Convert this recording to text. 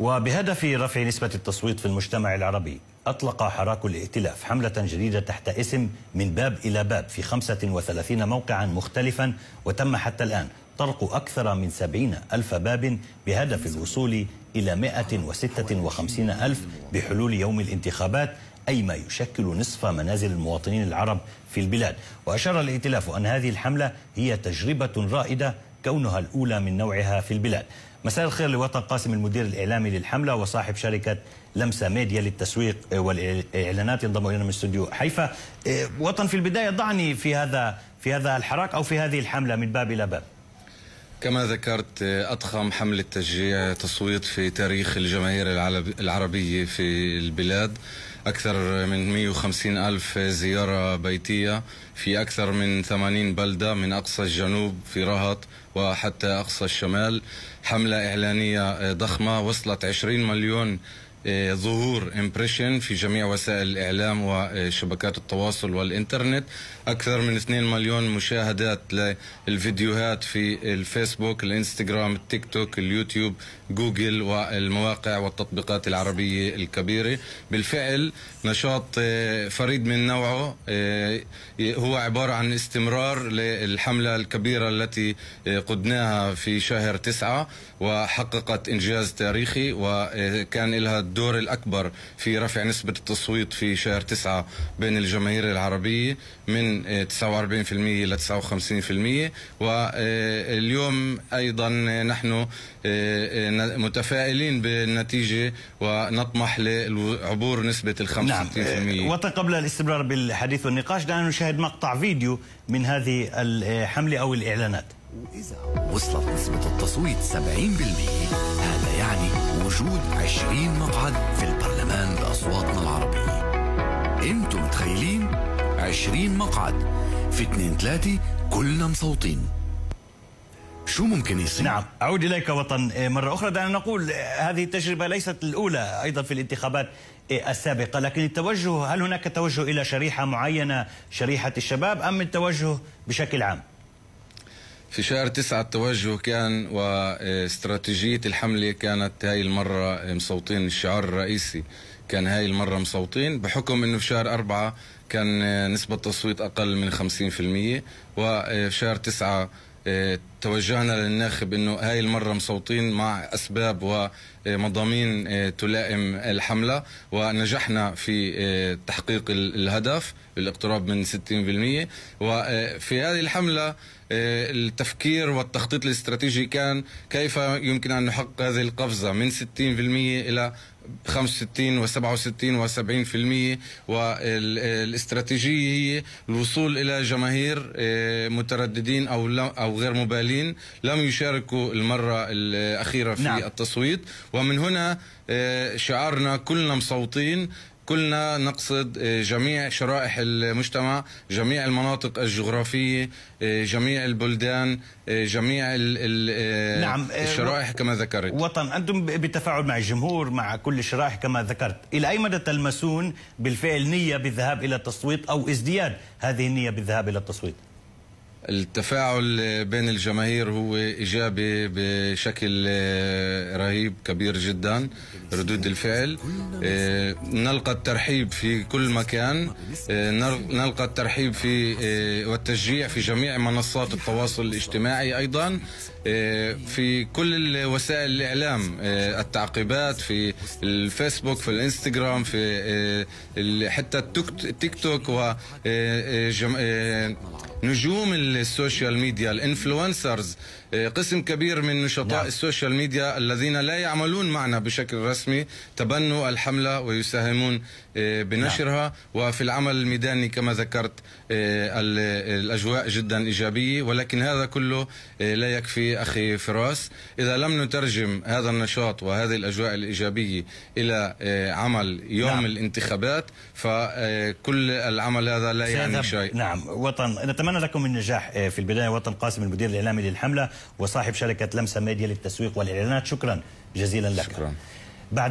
وبهدف رفع نسبة التصويت في المجتمع العربي أطلق حراك الائتلاف حملة جديدة تحت اسم من باب إلى باب في 35 موقعا مختلفا وتم حتى الآن طرق أكثر من 70 ألف باب بهدف الوصول إلى 156 ألف بحلول يوم الانتخابات أي ما يشكل نصف منازل المواطنين العرب في البلاد. وأشار الائتلاف أن هذه الحملة هي تجربة رائدة كونها الأولى من نوعها في البلاد. مساء الخير لوطن قاسم المدير الإعلامي للحملة وصاحب شركة لمسة ميديا للتسويق والإعلانات ينضم إلينا من استوديو حيفا. وطن في البداية ضعني في هذا في هذا الحراك أو في هذه الحملة من باب إلى باب. كما ذكرت أضخم حملة تشجيع تصويت في تاريخ الجماهير العربية في البلاد. أكثر من 150 ألف زيارة بيتية في أكثر من 80 بلدة من أقصى الجنوب في رهط وحتى أقصى الشمال. حملة إعلانية ضخمة وصلت 20 مليون ظهور impression في جميع وسائل الإعلام وشبكات التواصل والإنترنت. أكثر من 2 مليون مشاهدات للفيديوهات في الفيسبوك الإنستغرام التيك توك اليوتيوب جوجل والمواقع والتطبيقات العربية الكبيرة. بالفعل نشاط آه، فريد من نوعه آه، هو عبارة عن استمرار للحملة الكبيرة التي قدناها في شهر تسعة وحققت إنجاز تاريخي وكان لها الدور الأكبر في رفع نسبة التصويت في شهر تسعة بين الجماهير العربية من 49% إلى 59% واليوم أيضا نحن آه، متفائلين بالنتيجة ونطمح لعبور نسبة ال 65% نعم آه، وقبل الاستمرار بالحديث والنقاش دعنا نشاهد مقطع فيديو من هذه الحملة أو الإعلانات. وإذا وصلت نسبة التصويت 70% هذا يعني وجود 20 مقعد في البرلمان بأصواتنا العربية. أنتم متخيلين؟ 20 مقعد في 2 3 كلنا مصوتين. شو ممكن يصير؟ نعم أعود إليك وطن. إيه، مرة أخرى دعنا نقول هذه التجربة ليست الأولى أيضا في الانتخابات إيه، السابقة لكن التوجه هل هناك توجه إلى شريحة معينة شريحة الشباب أم التوجه بشكل عام؟ في شهر تسعة التوجه كان واستراتيجية الحملة كانت هاي المرة مصوتين. الشعار الرئيسي كان هاي المرة مصوتين بحكم إنه في شهر أربعة كان نسبة التصويت أقل من 50% وفي شهر تسعة توجهنا للناخب إنه هاي المرة مصوتين مع أسباب ومضامين تلائم الحملة ونجحنا في تحقيق الهدف الاقتراب من 60% وفي هذه الحملة التفكير والتخطيط الاستراتيجي كان كيف يمكن أن نحقق هذه القفزة من 60% إلى 65 و67 و70% والاستراتيجيه هي الوصول إلى جماهير آه، مترددين أو أو غير مبالين لم يشاركوا المرة الأخيرة في نعم. التصويت ومن هنا آه، شعارنا كلنا مصوتين كلنا نقصد آه، جميع شرائح المجتمع جميع المناطق الجغرافية آه، جميع البلدان آه، جميع نعم الشرائح كما ذكرت. وطن أنتم بالتفاعل مع الجمهور مع كل الشرائح كما ذكرت. إلى أي مدى تلمسون بالفعل نية بالذهاب إلى التصويت أو ازدياد هذه النية بالذهاب إلى التصويت؟ التفاعل بين الجماهير هو إيجابي بشكل آه، رهيب كبير جدا ردود الفعل. آه، نلقى الترحيب في كل مكان. آه، نلقى الترحيب في والتشجيع في جميع منصات التواصل الاجتماعي أيضا. في كل وسائل الإعلام التعقيبات في الفيسبوك في الإنستغرام في حتى التيك توك و نجوم ال social media. ال influencers آه، قسم كبير من نشطاء نعم. ال social media الذين لا يعملون معنا بشكل رسمي تبنوا الحملة ويساهمون آه، بنشرها. نعم. وفي العمل الميداني كما ذكرت آه، الأجواء جدا إيجابية. ولكن هذا كله لا يكفي أخي فراس. إذا لم نترجم هذا النشاط وهذه الأجواء الإيجابية إلى عمل يوم نعم. الانتخابات فكل العمل هذا لا يعني شيء. نعم. وطن نتمنى لكم النجاح. في البداية وطن قاسم المدير الإعلامي للحملة وصاحب شركة لمسة ميديا للتسويق والإعلانات شكرا جزيلا لك شكرا. بعد